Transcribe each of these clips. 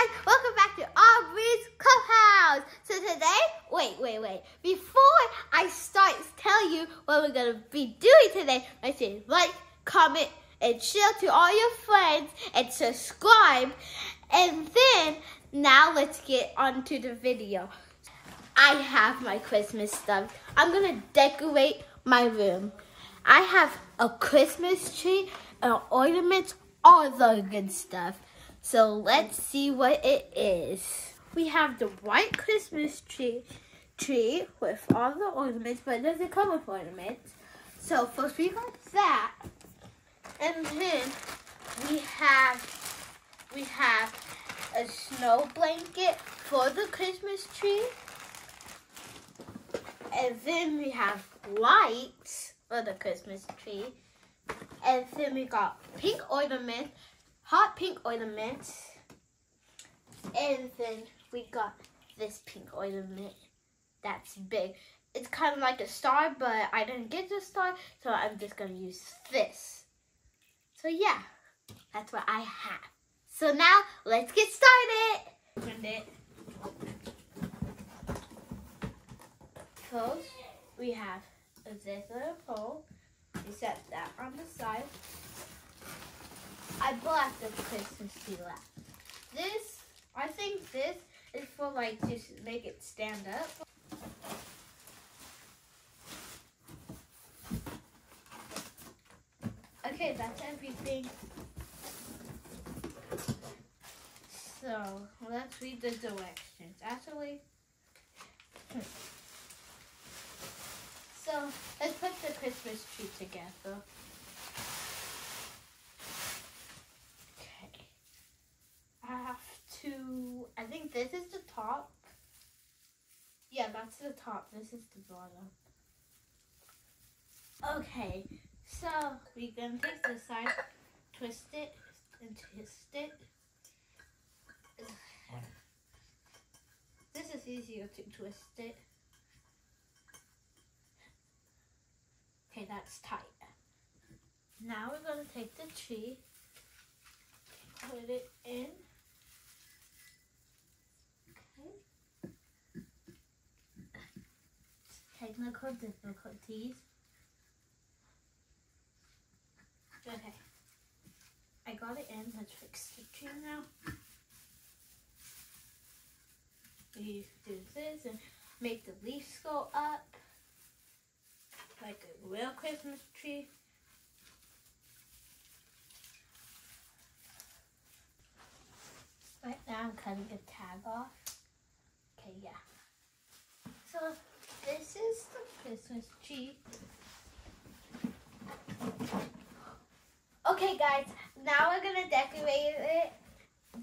guys, welcome back to Aubree's Clubhouse. So today, wait, wait, wait. Before I start telling you what we're gonna be doing today, I say like, comment, and share to all your friends and subscribe. And then now let's get on to the video. I have my Christmas stuff. I'm gonna decorate my room. I have a Christmas tree, and ornaments, all the good stuff. So let's see what it is. We have the white Christmas tree tree with all the ornaments, but it doesn't come with ornaments. So first we got that. And then we have we have a snow blanket for the Christmas tree. And then we have lights for the Christmas tree. And then we got pink ornaments hot pink ornaments. And then we got this pink ornament that's big. It's kind of like a star, but I didn't get the star, so I'm just going to use this. So yeah, that's what I have. So now, let's get started. it. First, we have this little pole. We set that on the side. I bought the Christmas tree last. This, I think this is for like to make it stand up. Okay, that's everything. So, let's read the directions. Actually, hmm. so let's put the Christmas tree together. I think this is the top. Yeah, that's the top. This is the bottom. Okay, so we're gonna take this side, twist it, and twist it. This is easier to twist it. Okay, that's tight. Now we're gonna take the tree, put it in. Technical difficulties. Okay. I got it in. The tree now. We do this and make the leaves go up like a real Christmas tree. Right now I'm cutting the tag off. Okay, yeah. So this is the Christmas tree. Okay guys, now we're gonna decorate it,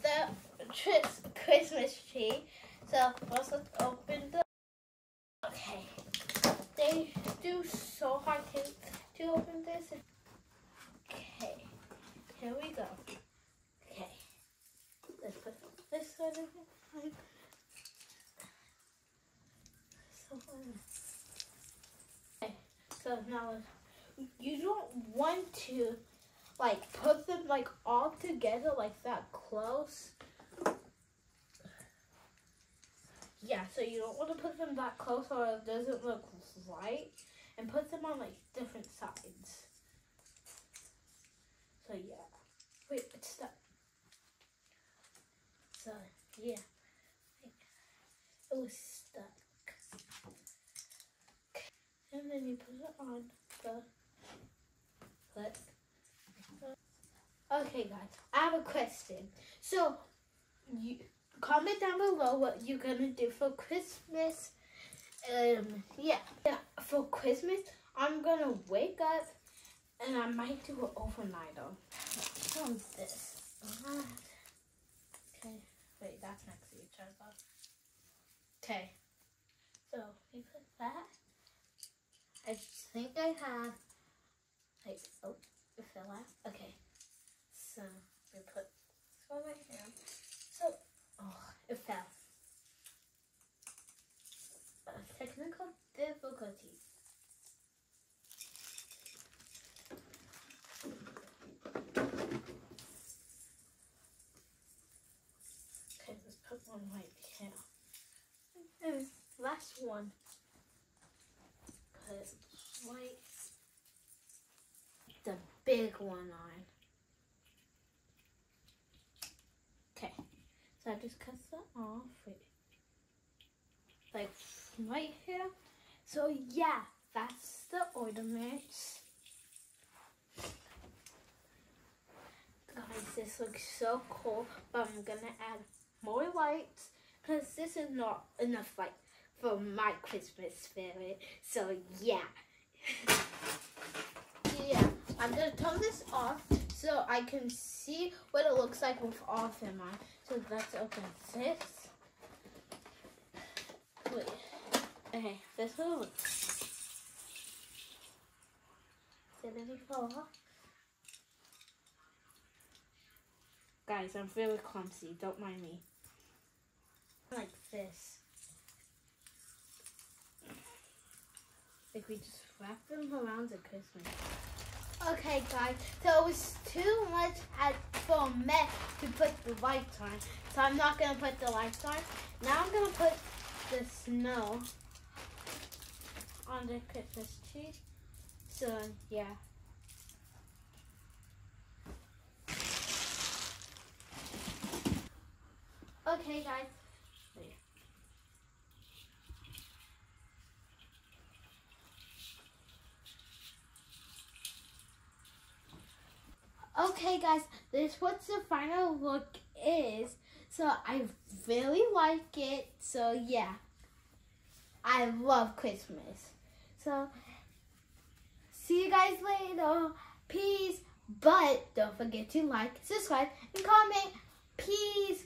the Christmas tree. So first let's open the, okay. They do so hard to, to open this. Okay, here we go. Okay, let's put this one in. Okay, so now you don't want to like put them like all together like that close. Yeah, so you don't want to put them that close or it doesn't look right. And put them on like different sides. So yeah. Wait, it's stuck. So yeah. It was stuck put it on the. Okay, guys, I have a question. So, you comment down below what you're gonna do for Christmas. Um, yeah, yeah, for Christmas, I'm gonna wake up and I might do an overnighter. What is this? Okay, wait, that's next to each other. Okay, so we put that. I think I have, like, oh, it fell out. Okay, so we put this one right here. So, oh, it fell. Uh, technical difficulties. Okay, let's put one right here. And last one. Put white, the big one on. Okay, so I just cut that off. Wait. Like right here. So yeah, that's the ornaments. Guys, this looks so cool, but I'm gonna add more lights because this is not enough light for my Christmas spirit. So yeah. Yeah, I'm gonna turn this off so I can see what it looks like with off in mind. So let's open this. Wait. Okay, this off? Guys, I'm really clumsy. Don't mind me. Like this. We just wrap them around the Christmas. Okay, guys. So it was too much at, for me to put the lights on. So I'm not going to put the lights on. Now I'm going to put the snow on the Christmas tree. So, yeah. Okay, guys. Wait. Okay, guys, this what the final look is. So I really like it. So yeah, I love Christmas. So see you guys later. Peace. But don't forget to like, subscribe, and comment. Peace.